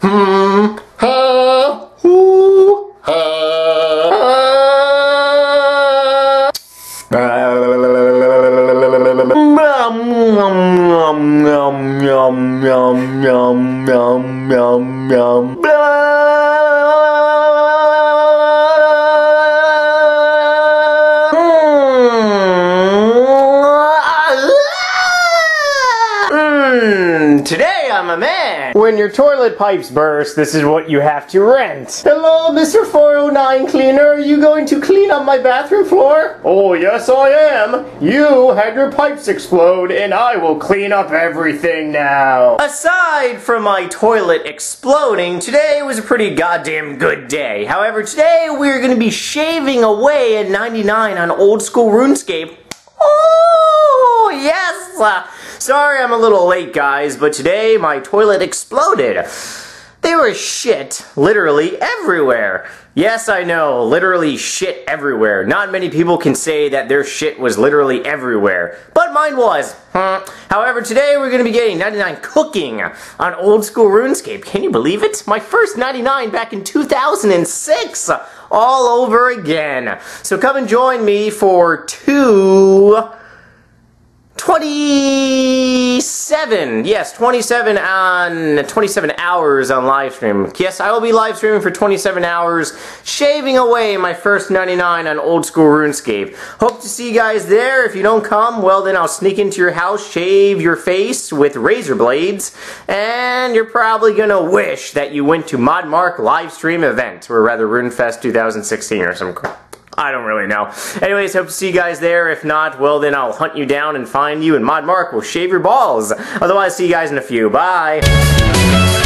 Hmm, ha, ha. Mmm, today I'm a man. When your toilet pipes burst, this is what you have to rent. Hello, Mr. 409 Cleaner. Are you going to clean up my bathroom floor? Oh, yes, I am. You had your pipes explode, and I will clean up everything now. Aside from my toilet exploding, today was a pretty goddamn good day. However, today we're going to be shaving away at 99 on old school RuneScape. Oh, yes! Sorry I'm a little late, guys, but today my toilet exploded. There was shit literally everywhere. Yes, I know, literally shit everywhere. Not many people can say that their shit was literally everywhere, but mine was. However, today we're going to be getting 99 cooking on old school RuneScape. Can you believe it? My first 99 back in 2006 all over again. So come and join me for two 27 yes 27 on 27 hours on live stream. Yes I will be live streaming for 27 hours shaving away my first 99 on old school RuneScape. Hope to see you guys there. If you don't come well then I'll sneak into your house shave your face with razor blades and you're probably gonna wish that you went to ModMark live stream event or rather RuneFest 2016 or some crap I don't really know. Anyways, hope to see you guys there. If not, well then I'll hunt you down and find you and Mod Mark will shave your balls. Otherwise, see you guys in a few. Bye!